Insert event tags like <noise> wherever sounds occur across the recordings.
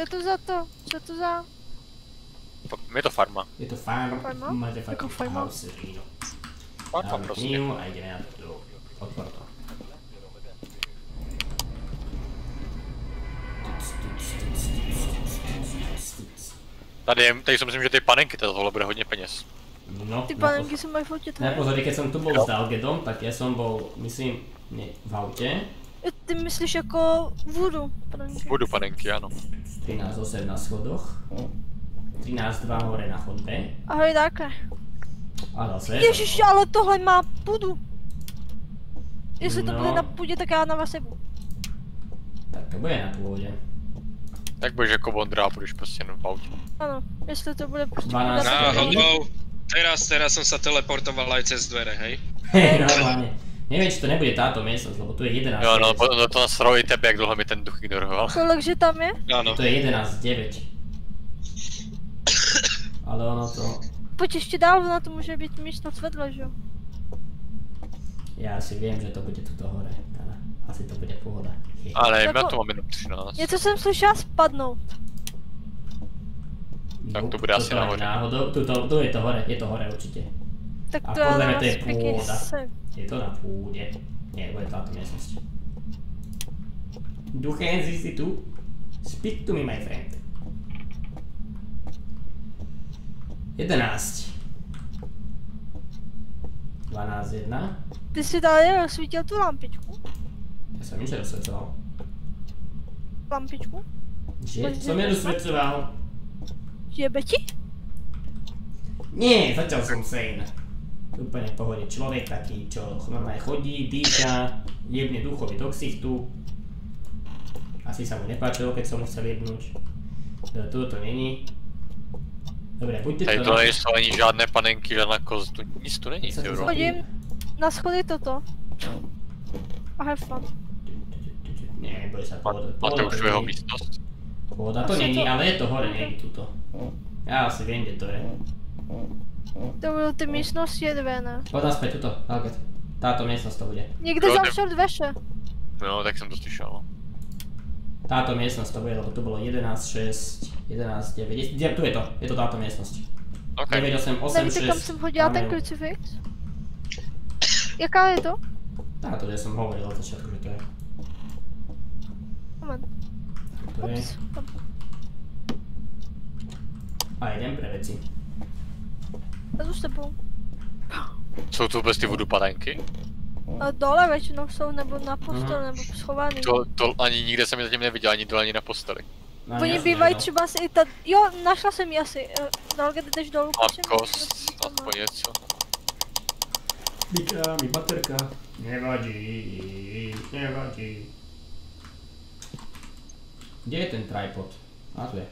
Co je to za to? Co je to za... Je to farma. Je to farm, Farma? Jako farma? house, Rino. Farma prostě. a ideme na to. Otvor to. Tady, je, tady si myslím, že ty panenky, to tohle bude hodně peněz. No, Ty panenky se mají fotit, ne? pozor, keď som tu bol s Dalgedom, tak ja som bol, myslím, nie, v aute. Ty myslíš jako vodu panenky? Budu panenky, ano. 13.8 na schodoch. 13.2 hore na chodbe. Ahoj, Darkne. A zase. Ježiš, ale tohle má půdu. Jestli to No. bude na půdě, tak já na vás jebu. Tak to bude na pôde. Tak budeš jako Bondra a budeš prostě jenom v autě. Ano, jestli to bude prostě 12. půda, tak Náhodou. nejde. Náhodou. Teraz, teraz som sa teleportoval aj cez dvere, hej? Hej, normálne. Neviem, či to nebude táto miestnosť, lebo tu je 11. Jo, no, no to nasralo i tebe, jak dlouho mi ten duch ignoroval. Kolik že tam je? Áno. To je 11.9. Ale ono to... Pojď ještě dál, ona to může být místnost vedle, že jo? Ja si viem, že to bude tuto hore. Teda, asi to bude pohoda. Hej. Ale nevím, já Jako- tu mám jenom 13. Něco jsem slyšela spadnout. tak to bude asi nahoře. Náhodou, tu, to, tu je to hore, je to hore určite. Tak A to já podle mě na to je půda. se. Je to na půdě. Nie, bude táto miestnosť. Duchenzi si tu? Speak to me, my friend. 11. 12, 1. Ty si tady rozsvítil tu lampičku? Ja som nič rozsvedcoval. Lampičku? Že? Je rozsvedcovať? rozsvedcoval. Jebe ti? Nie, zatiaľ som sane. Úplne v pohode. Človek taký, čo normálne chodí, dýcha, jebne duchovi do ksichtu. Asi sa mu nepáčilo, keď som mu chcel jebnúť. Tu to není. Dobre, buďte Tady to to nejsou ani žádné panenky, žádná kost, tu, nic tu není, Co ty bro. Chodím na schody toto. A have fun. Nie, neboj sa, pohoda. Máte už to jeho není. místnost? Pohoda to není, ale je to hore, není tuto. Ja asi viem, kde to je. Ty místnosti dvě, ne? Poď naspäť, tuto, Talget. Táto miestnosť to bude. Někde Jo, zavřel dveře. No, tak jsem to slyšel. Táto miestnosť to bude, lebo tu bolo 11, 6, 11, 9, je- tu je to, je to táto miestnosť. Ok. 9, 8, 8, Nevíte, 6. kam jsem hodila ten krucifix? Jaká je to? Táto, kde som hovoril od začiatku, že to je. Moment. To je. Ups. A idem pre veci. Já jdu s tebou. Jsou tu vůbec ty? A dole většinou jsou, nebo na postel, Mhm. nebo schovaný. To, to ani nikde jsem je zatím neviděl, ani dole, ani na posteli. No, Oni bývají no. třeba i tady. Jo, našla jsem ji asi. Eh, Dalga, ty jdeš dolů. Mám kost, aspoň něco. Mikra, mi baterka. Nevadí, nevadí. Kde je ten tripod? A tu je.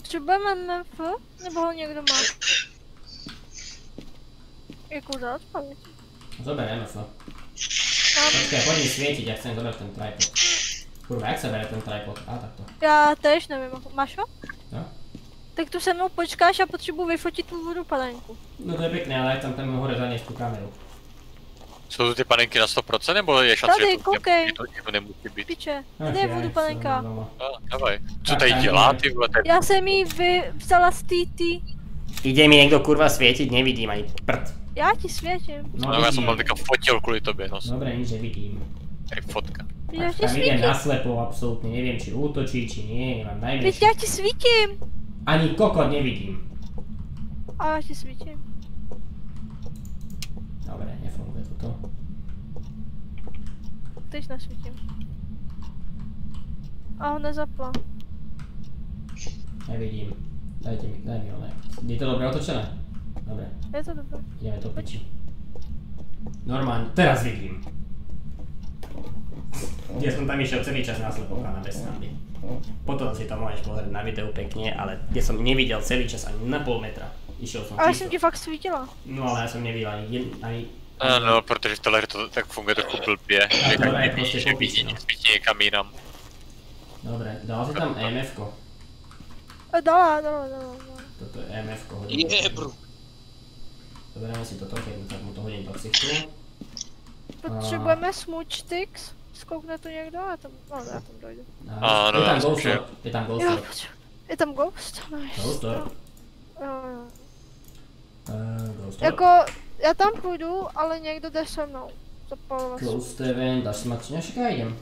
Potřebujeme MF? Nebo ho někdo má? Jakou dát paměť? Zobereme to. Mám. Počkaj, poď mi svietiť, ja chcem zobrať ten tripod. Kurva, jak sa bere ten tripod? A takto. Já tež nevím, máš ho? Jo? Tak tu se mnou počkáš a potřebuji vyfotit tu vodu palenku. No to je pekné, ale tam tam hore zaniesť tú kameru. Jsou tu ty panenky na 100% nebo je šance, Tady, že to, koukej. že to, že to nemusí být? Piče, kde je vodu palenka? no, no, no. Dávaj. Co tady dělá ty vole, je Já jsem jí vy, vzala z TT. Ide mi niekto kurva svietiť, nevidím ani prd. Já ti světím. No, já jsem mal teďka fotil kvůli tobě, no. Dobre, nič nevidím. Tady fotka. Já ti tam svítím. naslepo, absolútne, neviem či útočí, či nie, nemám Teď najmenšie. já ti svítím. Ani kokot nevidím. A já ti svítím. Dobre, nefunguje toto. Teď nesvítím. A ho nezapla. Nevidím. Dajte mi, daj mi oné. Je to dobre otočené? Dobre, Je to dobré. ideme to piči. Normálne, teraz vidím. Ja som tam išiel celý čas na slepokána bez. Potom si to môžeš pozrieť na videu pekne, ale kde som nevidel celý čas ani na pol metra. Išiel som Ale jsem ti fakt svítila. No ale ja som nevidel ani, jed- ani Ano, protože v téhle hře to tak funguje trochu blbě, že to je prostě ví, že popis, vidí, no. svítí někam jinam. Dobre, dal si tam EMF-ko. A dala, dala, dala, dala. Toto je EMF-ko, hodím. Jebru. Zoberieme si toto, keď tak mu to hodím do ksichtu. Potřebujeme smooch sticks. Zkoukne to někdo? Já tam, no, já tam dojdu. Ano, je tam já Ghost jsem je tam Ghost. Je tam ghost? Nice. Ghost. Jo, Uh. Jako, já tam půjdu, ale někdo jde se mnou. Zapalovat. Ghost Event, až ma však ja idem.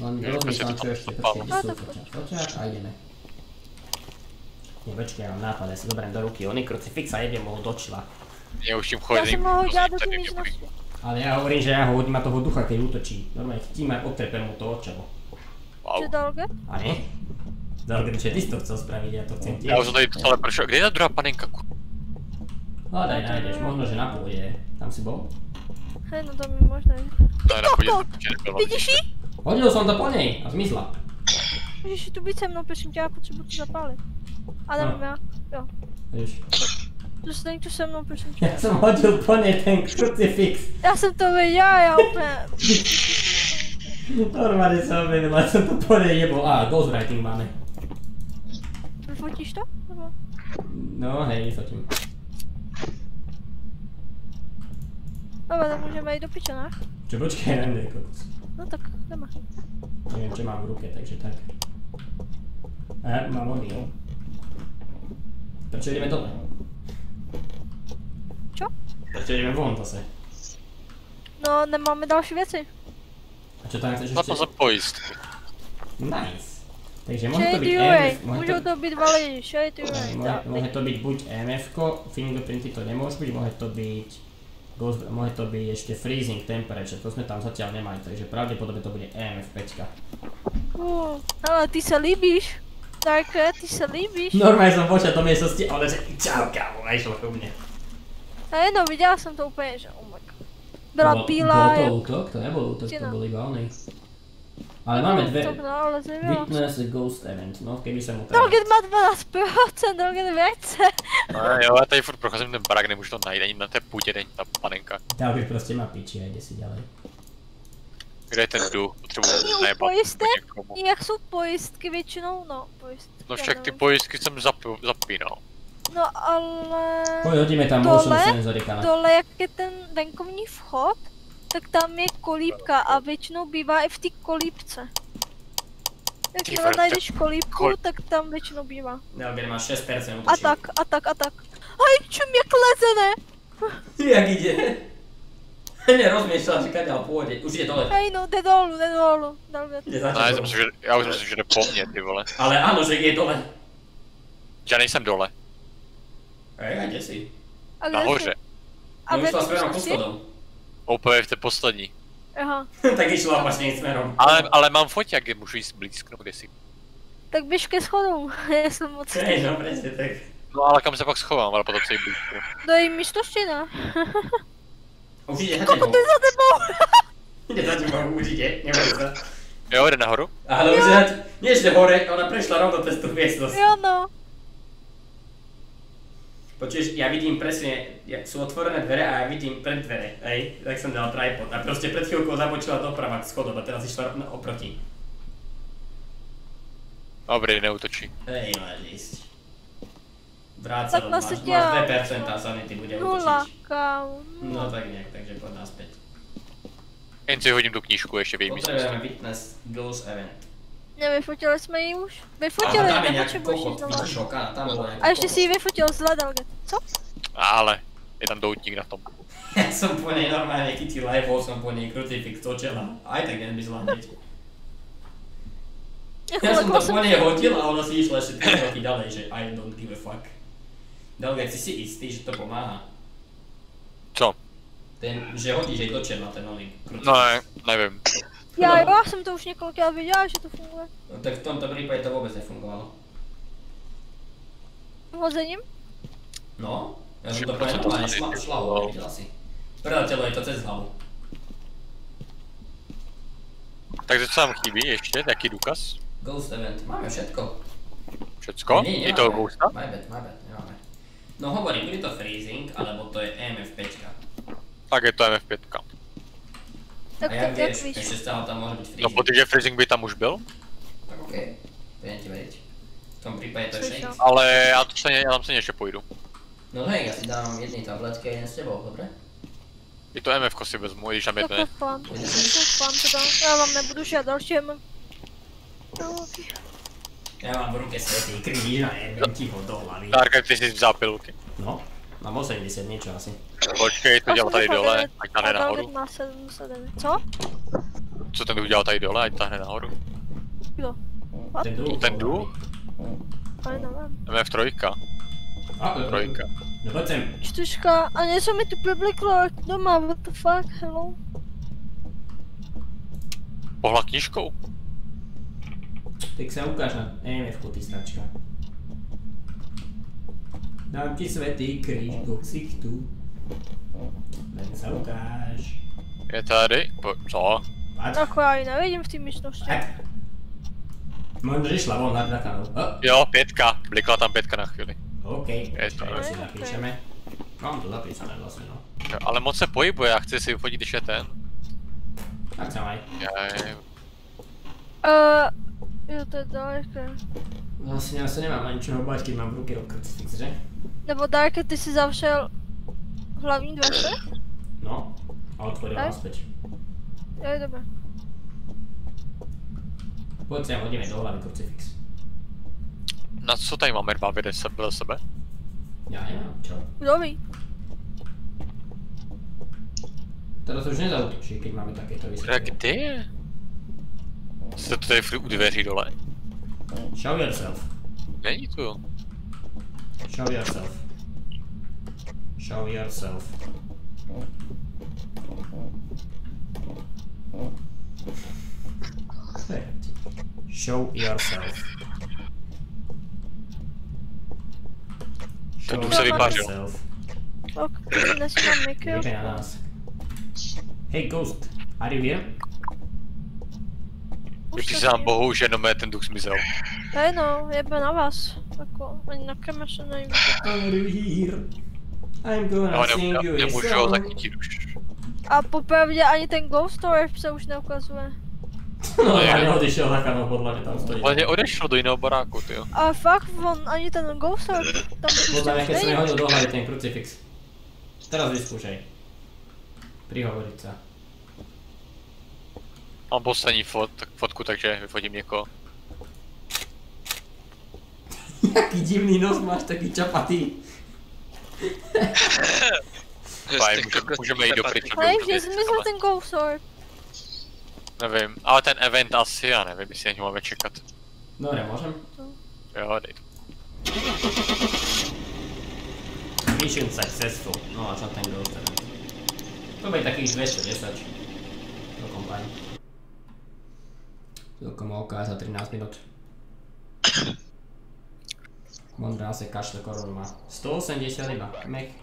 Len rozmýšľam, proste čo to ešte, počkej, kde sú foťák, a ideme. Nie, počkej, mám nápad, ja si zoberiem do ruky oný krucifix a jedem ho do čela. Já už tím Já chodím. jsem ho dělala do místnosti. Ale ja hovorím, že ja ho hodím a toho ducha, keď útočí. Normálne chytím a odtrepem mu to očelo. Wow. Že Dalge? A nie? Dalgren, že ty si to chcel spraviť, ja to chcem tiež. Já už jsem tady celé prošel. Kde je ta druhá panenka? ku- Hľadaj, nájdeš, možno, že na pôde. Tam si bol? Hej, no tam je možné. To je na nebylo. Vidíš ji? Hodil som to po nej a zmizla. Můžeš tu být se mnou, prosím tě, já potřebuji to zapálit. A No. nevím já. Jo. Vieš. Zostaň tu se mnou, prosím tě. Ja som hodil po nej ten krucifix. Já jsem to viděla, já úplně... Normálne som vedela, som to po nej jebol. Á, ghostwriting máme. Vyfotíš to? No hej, fotím. Dobre, tak můžeme jít do piče, ne? Čo počkej, neviem, kokos. No tak, jdeme. Neviem, čo mám v ruke, takže tak. E, mám oný. Prečo ideme dole? Čo? Prečo ideme von zase? No, nemáme další věci. A čo tam chceš Zapal ešte? jsem pojistky. Nice. Takže môže to byť Ray, EMF, môže můžou to, to být dva lidi, Shade Ray, môže to byť buď EMF-ko, fingerprinty to nemôže byť, môže to Ghost, môže to byť ešte freezing temperature, to sme tam zatiaľ nemali, takže pravdepodobne to bude EMF 5. Uh, ale ty se líbíš. Darke, ty se líbíš. Normálne som vošiel do miestnosti a ona že čau kámo, a išlo ku mne. A jenom viděla jsem to úplně, že oh my god. Byla bílá, Bol to útok? To nebol útok, to bol iba oný. Ale máme dve, útok, no. Witness a Ghost Event, no keby sa mu tam... Drogen má 12%, Drogen věce. No, jo, já tady furt procházím ten barák, nemůžu to najít, ani na té půdě není ta panenka. Dalgir proste má piči a ide si ďalej. Kde je ten duch? Potřebuji pojistek? někomu. Jak jsou pojistky většinou? No, pojistky. No já však ty pojistky jsem zapínal. No ale... Poď hodíme tam Dole? motion senzorika na... Dole, jak je ten venkovní vchod, tak tam je kolíbka a většinou bývá i v té kolíbce. Jakmile najdeš kolíbku, kol- tak tam většinou bývá. Dalgir má 6% A tak, a tak, a tak. Aj, čum, jak leze, ne? <laughs> Jak ide? <laughs> Nerozmýšľal, že kaďal pôjde. Už je dole. Hej, no, jde dolů, jde dolů. No, já, jsem si, že, já už myslím, že jde po mně, ty vole. Ale áno, že je dole. Já nejsem dole, Hej, a kde si? A kde nahoře. jsi? A No išla smerom ku místnosti? schodom. Úplně v té poslední. Aha. <laughs> tak išla opačným smerom. Ale, ale mám foťák, kde můžu jít blízknout, jestli. Tak běž ke schodům, <laughs> jestli moc Hej, no presne tak. No ale kam se pak schovám, ale potom se jí blízknu. Do její místnosti, ne? Už ide za tebou. to je za tebou! <laughs> Ide za tebou, sa. Jo, jde nahoru. Ale už je za te- Nie ešte hore, ona prešla rovno cez tú miestnosť. Jo, no. Počuješ, ja vidím presne, ja, sú otvorené dvere a ja vidím pred dvere, hej, tak som dal tripod a proste pred chvíľkou zabočila doprava k schodom a teraz išla rovno oproti. Dobrý, neutočí. Hej, máš ísť. Nás máš, se máš dělá. 2% a sanity bude Nula, kámo. No tak nejak, takže poď naspäť. Jen si hodím tu knížku ještě v její místnosti. Potrebujeme Witness Ghost Event. Nevyfotili jsme ji už? Ale Vyfotili, tam je kokot, znovu. vidíš šoka, tam nejaký A ještě si ji vyfotil zle, Dalget. Co? Ale je tam doutník na tom. Ja som po nej normálne chytil live, bol som po nej krucifix točila. Aj tak nezmyslela hneď. Ja som to po nej hodil a ona si išla ešte 3 roky ďalej, že I don't give a fuck. Delgec, si si istý, že to pomáha? Co? Ten, že hodíš jej do čela ten oný krucifix. No ne, nevím. Já, jo, já jsem to už několikrát viděla, že to funguje. No, tak v tomto prípade to vôbec nefungovalo. Hozením? No, ja som to 3% po nej normálne to šla, šla videla si. Predateľo je to cez hlavu. Takže co nám chybí ještě? Jaký důkaz? Ghost Event, máme všetko. Všecko? Nie, I toho ghosta? My bad, my bad, nemáme. No hovorím, bude to freezing, alebo to je EMF 5. Tak je to MF5. Tak, A jak vieš, víš. ešte stále tam môže byť No freezing. protože freezing by tam už byl, Tak OK, budem ti veriť. V tom prípade to je ale já, to stejně, já tam stejně ještě půjdu. No hej, ja si dám jednej tabletky a jeden s tebou, dobre? I to MF si vezmu, když tam Tak jedne. doufám, doufám teda. Já vám nebudu žádat další. No, Já mám v ruke světý kříž a jedem ti ho do hlavy. Dárka, ty jsi vzal pilulky. No, mám 80 něco asi. Počkej, to dělal tady dole, ať tahne nahoru. má 709. Co? Co ten duch dělal tady dole, ať tahne nahoru. Kdo? Ten důl. Ten duch? Ale nevím. MF trojka. A, to Trojka. Pojď sem. Čtyřka a něco mi tu publiklo doma, what the fuck, hello. Pohla knížkou. Tak se ukáž na EMF-ku, ty stračka. Dám ti světý kříž do ksichtu. Len se ukáž. Je tady. Po, co? Ať. Jako já ji nevidím v té místnosti. Ať. Možná, že šla von na, kanál. Oh, Jo, pětka. Blikla tam pětka na chvíli. OK. Je to, to si napíšeme. Mám to zapísané vlastně, no. Jo, ale moc se pohybuje, já chci si uchodit, když je ten. Tak se maj. Je, Uh, jo, to je daleké. Vlastně já se nemám ani čeho bát, když mám v ruky krucifix, že? Nebo Darke, ty si zavřel hlavní dveře? No. A otvoril Aj. naspäť. Jo, dobré. Pojď sem, hodíme do hlavy krucifix. na co tady máme dva videa sebe, vedle sebe? Já nemám, čo? Kdo ví? Teraz už nezautočí, keď máme takéto Kde, vysoké. kde je? Jste to tady u dveří dole? Show yourself. Není tu jo. Show yourself. Show yourself. Co je? Show yourself. Ten Show duch se vypařil. yourself. Ok, dnes mám Mikio. Jebe na nás. Hey Ghost, are you here? Když se nám bohu, že jenom ten duch zmizel. Hej no, jebe na vás. Jako, ani na kameře nejde. Are you here? I'm gonna Jo, sing nemůžu, you a nemůžu ho zachytit už. A popravdě ani ten Ghost Orb se už neukazuje. No, já odešel za kanou, podle mě tam stojí. Ale mě odešlo do jiného baráku, ty jo. A fakt, on ani ten Ghost Orb tam prostě Podle mě, už keď jsem hodil do hlavy ten krucifix. Teraz vyskúšaj. Prihovoriť sa. Mám poslední fot, tak, fotku, takže vyfotím někoho. <laughs> Jaký divný nos máš, taký čapatý. <laughs> Fajn, můžeme, můžeme jít do pryč. Ale kde zmizel ten Ghost Orb? Nevím, ale ten event asi, já nevím, jestli na něj máme čekat. Dobre, môžem? Jo, dej. Mission successful. No a čo ten ghost teda? To bude takých 210. Celkom fajn. Celkom OK za 13 minút. Mondra asi kašle korunu má. 180 iba. Mech.